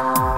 you.